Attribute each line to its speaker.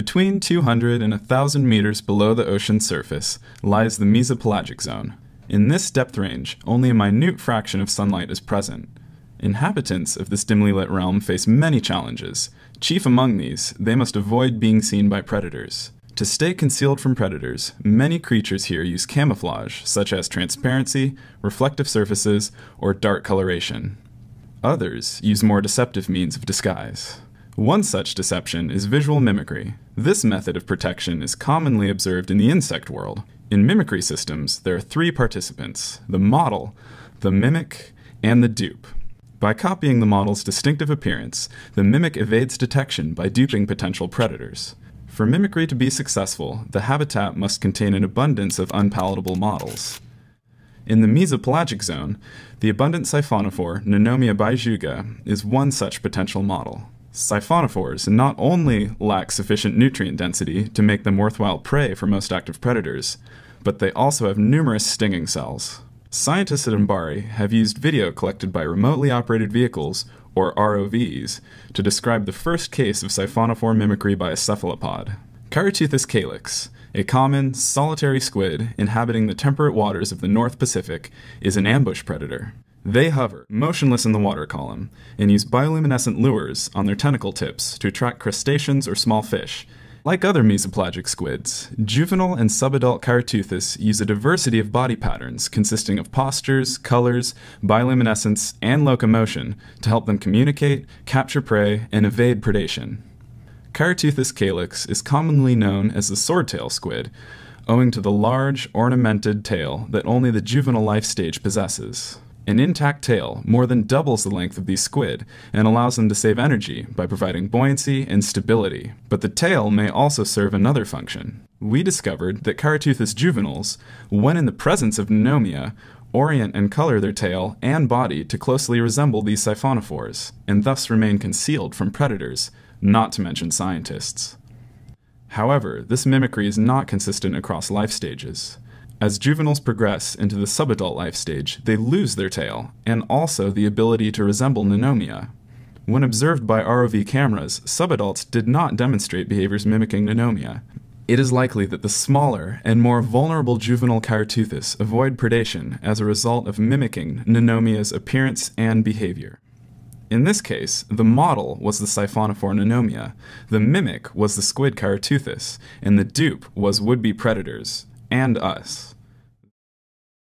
Speaker 1: Between 200 and 1,000 meters below the ocean's surface lies the mesopelagic zone. In this depth range, only a minute fraction of sunlight is present. Inhabitants of this dimly lit realm face many challenges. Chief among these, they must avoid being seen by predators. To stay concealed from predators, many creatures here use camouflage, such as transparency, reflective surfaces, or dark coloration. Others use more deceptive means of disguise. One such deception is visual mimicry. This method of protection is commonly observed in the insect world. In mimicry systems, there are three participants the model, the mimic, and the dupe. By copying the model's distinctive appearance, the mimic evades detection by duping potential predators. For mimicry to be successful, the habitat must contain an abundance of unpalatable models. In the mesopelagic zone, the abundant siphonophore Nanomia bijuga is one such potential model. Siphonophores not only lack sufficient nutrient density to make them worthwhile prey for most active predators, but they also have numerous stinging cells. Scientists at MBARI have used video collected by remotely operated vehicles, or ROVs, to describe the first case of siphonophore mimicry by a cephalopod. Chiroteuthis calyx, a common, solitary squid inhabiting the temperate waters of the North Pacific, is an ambush predator. They hover, motionless in the water column, and use bioluminescent lures on their tentacle tips to attract crustaceans or small fish, like other mesopelagic squids, juvenile and subadult Chiroteuthis use a diversity of body patterns consisting of postures, colors, bioluminescence, and locomotion to help them communicate, capture prey, and evade predation. Chiroteuthis calyx is commonly known as the swordtail squid, owing to the large, ornamented tail that only the juvenile life stage possesses. An intact tail more than doubles the length of these squid and allows them to save energy by providing buoyancy and stability. But the tail may also serve another function. We discovered that Chiroteuthis juveniles, when in the presence of Nanomia, orient and color their tail and body to closely resemble these siphonophores, and thus remain concealed from predators, not to mention scientists. However, this mimicry is not consistent across life stages. As juveniles progress into the subadult life stage, they lose their tail, and also the ability to resemble Nanomia. When observed by ROV cameras, subadults did not demonstrate behaviors mimicking Nanomia. It is likely that the smaller and more vulnerable juvenile Chiroteuthis avoid predation as a result of mimicking Nanomia's appearance and behavior. In this case, the model was the siphonophore Nanomia, the mimic was the squid Chiroteuthis, and the dupe was would be predators, and us.